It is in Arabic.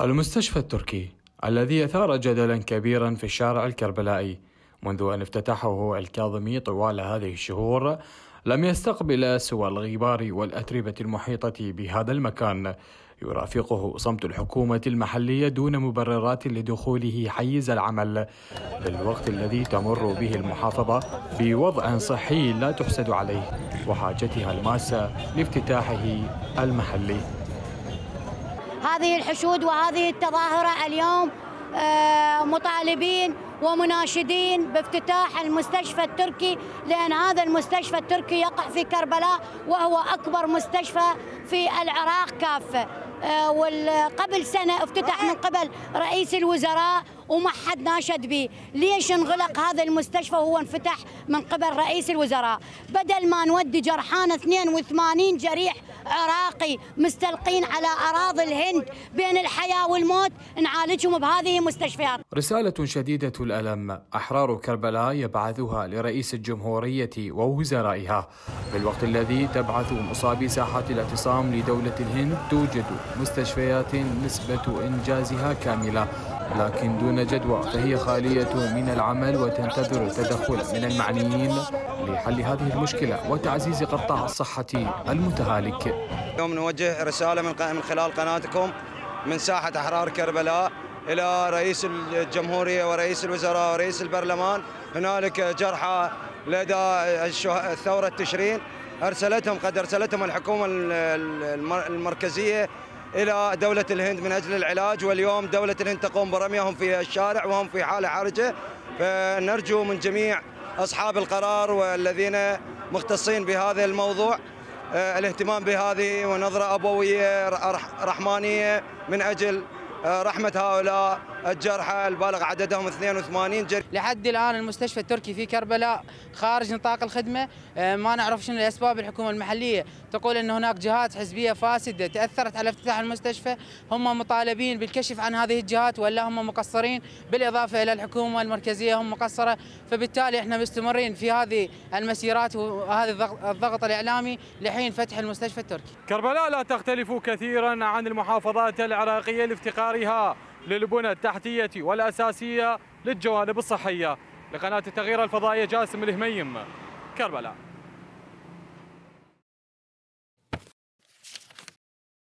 المستشفى التركي الذي أثار جدلا كبيرا في الشارع الكربلائي منذ أن افتتحه الكاظمي طوال هذه الشهور لم يستقبل سوى الغبار والأتربة المحيطة بهذا المكان. يرافقه صمت الحكومة المحلية دون مبررات لدخوله حيز العمل. في الوقت الذي تمر به المحافظة بوضع صحي لا تحسد عليه وحاجتها الماسة لافتتاحه المحلي. هذه الحشود وهذه التظاهرة اليوم آه، مطالبين ومناشدين بافتتاح المستشفى التركي لأن هذا المستشفى التركي يقع في كربلاء وهو أكبر مستشفى في العراق كافة. آه، وقبل سنة افتتح من قبل رئيس الوزراء وما حد ناشد به. ليش انغلق هذا المستشفى وهو انفتح من قبل رئيس الوزراء؟ بدل ما نودي جرحان 82 جريح عراقي مستلقين على أراضي الهند بين الحياة والموت. نعالجهم بهذه المستشفيات. رسالة شديدة الألم. أحرار كربلاء يبعثها لرئيس الجمهورية ووزرائها. في الوقت الذي تبعث مصابي ساحات الاعتصام لدولة الهند توجد مستشفيات نسبة إنجازها كاملة. لكن دون جدوى فهي خالية من العمل وتنتظر التدخل من المعنيين لحل هذه المشكلة وتعزيز قطاع الصحة المتهالك. اليوم نوجه رسالة من خلال قناتكم من ساحة أحرار كربلاء إلى رئيس الجمهورية ورئيس الوزراء ورئيس البرلمان. هنالك جرحى لدى ثورة تشرين أرسلتهم قد أرسلتهم الحكومة المركزية إلى دولة الهند من أجل العلاج واليوم دولة الهند تقوم برميهم في الشارع وهم في حالة حرجة. فنرجو من جميع أصحاب القرار والذين مختصين بهذا الموضوع آه، الاهتمام بهذه ونظرة أبوية رحمانية من أجل آه، رحمة هؤلاء الجرحى البالغ عددهم 82 جرح لحد الآن المستشفى التركي في كربلاء خارج نطاق الخدمة. آه، ما نعرف شنو الأسباب. الحكومة المحلية تقول أن هناك جهات حزبية فاسدة تأثرت على افتتاح المستشفى. هم مطالبين بالكشف عن هذه الجهات ولا هم مقصرين؟ بالإضافة إلى الحكومة المركزية هم مقصرة. فبالتالي إحنا مستمرين في هذه المسيرات وهذا الضغط الإعلامي لحين فتح المستشفى التركي. كربلاء لا تختلف كثيرا عن المحافظات العراقية لافتقارها. للبنى التحتية والأساسية للجوانب الصحية لقناة التغيير الفضائية جاسم الهميم كربلاء.